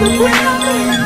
the world.